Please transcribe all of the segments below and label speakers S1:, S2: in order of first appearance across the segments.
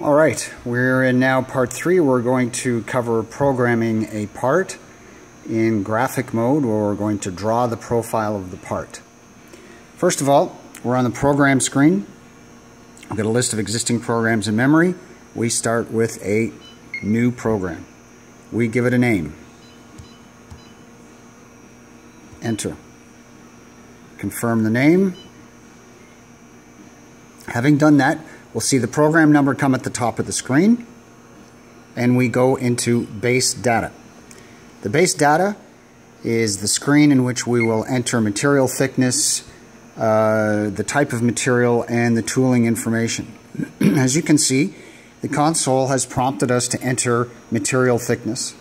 S1: All right, we're in now part three. We're going to cover programming a part in graphic mode where we're going to draw the profile of the part. First of all, we're on the program screen. We've got a list of existing programs in memory. We start with a new program. We give it a name. Enter. Confirm the name. Having done that, we'll see the program number come at the top of the screen and we go into base data. The base data is the screen in which we will enter material thickness, uh, the type of material, and the tooling information. As you can see, the console has prompted us to enter material thickness.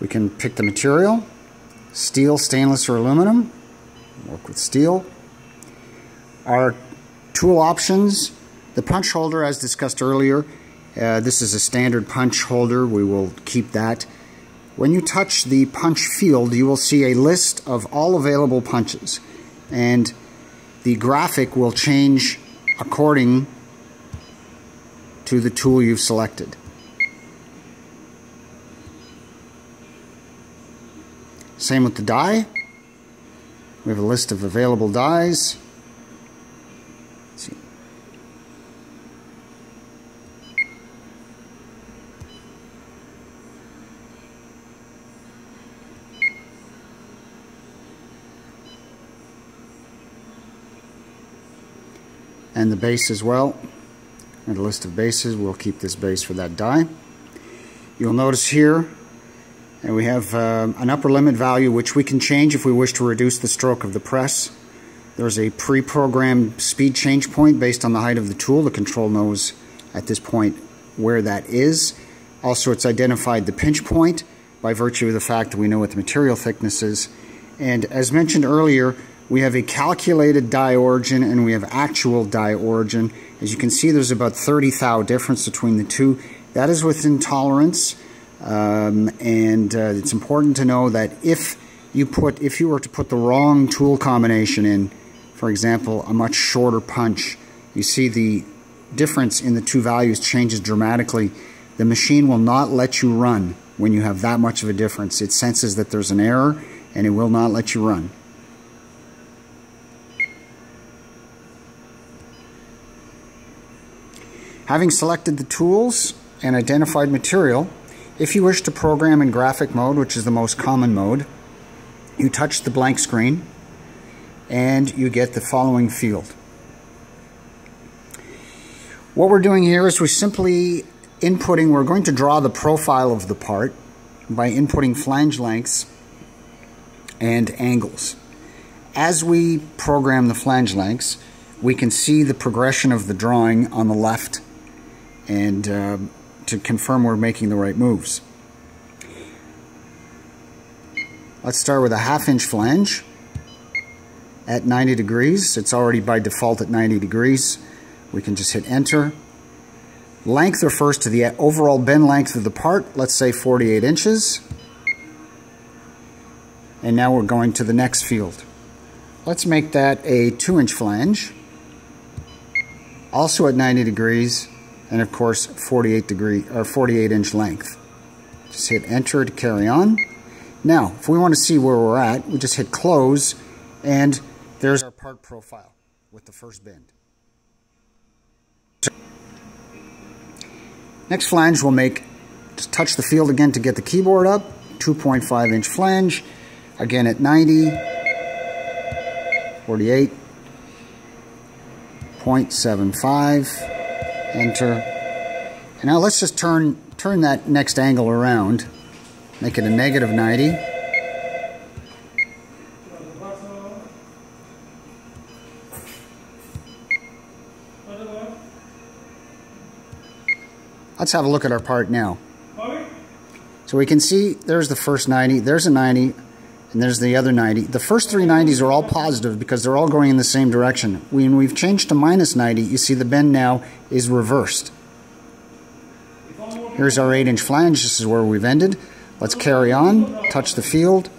S1: We can pick the material, steel, stainless, or aluminum. Work with steel. Our tool options, the punch holder as discussed earlier, uh, this is a standard punch holder. We will keep that. When you touch the punch field, you will see a list of all available punches. And the graphic will change according to the tool you've selected. Same with the die. We have a list of available dies. and the base as well. And a list of bases, we'll keep this base for that die. You'll notice here and we have uh, an upper limit value which we can change if we wish to reduce the stroke of the press. There's a pre-programmed speed change point based on the height of the tool. The control knows at this point where that is. Also, it's identified the pinch point by virtue of the fact that we know what the material thickness is. And as mentioned earlier, we have a calculated die origin and we have actual die origin. As you can see, there's about 30 thou difference between the two. That is within tolerance. Um, and uh, it's important to know that if you put, if you were to put the wrong tool combination in, for example, a much shorter punch, you see the difference in the two values changes dramatically. The machine will not let you run when you have that much of a difference. It senses that there's an error and it will not let you run. Having selected the tools and identified material, if you wish to program in graphic mode, which is the most common mode, you touch the blank screen and you get the following field. What we're doing here is we're simply inputting, we're going to draw the profile of the part by inputting flange lengths and angles. As we program the flange lengths, we can see the progression of the drawing on the left and uh, to confirm we're making the right moves. Let's start with a half inch flange at 90 degrees. It's already by default at 90 degrees. We can just hit enter. Length refers to the overall bend length of the part, let's say 48 inches. And now we're going to the next field. Let's make that a 2 inch flange, also at 90 degrees, and of course 48 degree or 48 inch length. Just hit enter to carry on. Now, if we want to see where we're at, we just hit close and there's our part profile with the first bend. Next flange we'll make, just touch the field again to get the keyboard up, 2.5 inch flange, again at 90, 48, 0.75, enter. And now let's just turn, turn that next angle around, make it a negative 90. Let's have a look at our part now. So we can see there's the first 90, there's a 90, and there's the other 90. The first three 90s are all positive because they're all going in the same direction. When we've changed to minus 90, you see the bend now is reversed. Here's our 8-inch flange. This is where we've ended. Let's carry on. Touch the field.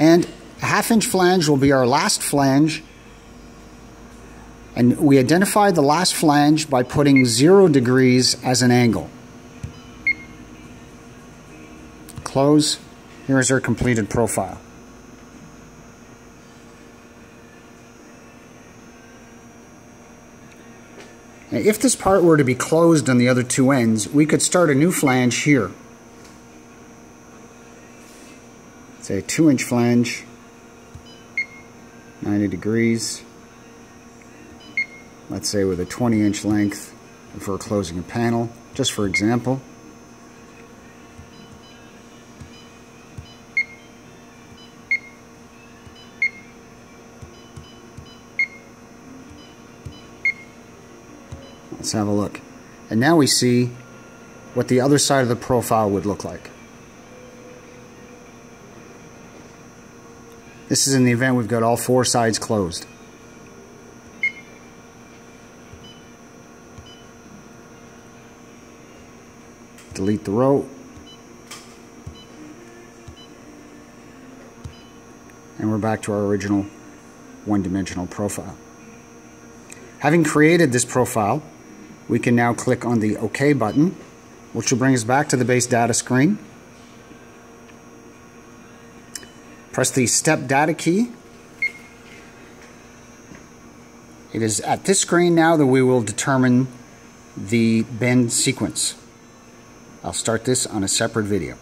S1: And half-inch flange will be our last flange. And we identify the last flange by putting zero degrees as an angle. Close. Here's our completed profile. Now, if this part were to be closed on the other two ends, we could start a new flange here. Say a 2 inch flange, 90 degrees, let's say with a 20 inch length for closing a panel, just for example. Let's have a look. And now we see what the other side of the profile would look like. This is in the event we've got all four sides closed. Delete the row. And we're back to our original one-dimensional profile. Having created this profile, we can now click on the OK button, which will bring us back to the base data screen. Press the step data key. It is at this screen now that we will determine the bend sequence. I'll start this on a separate video.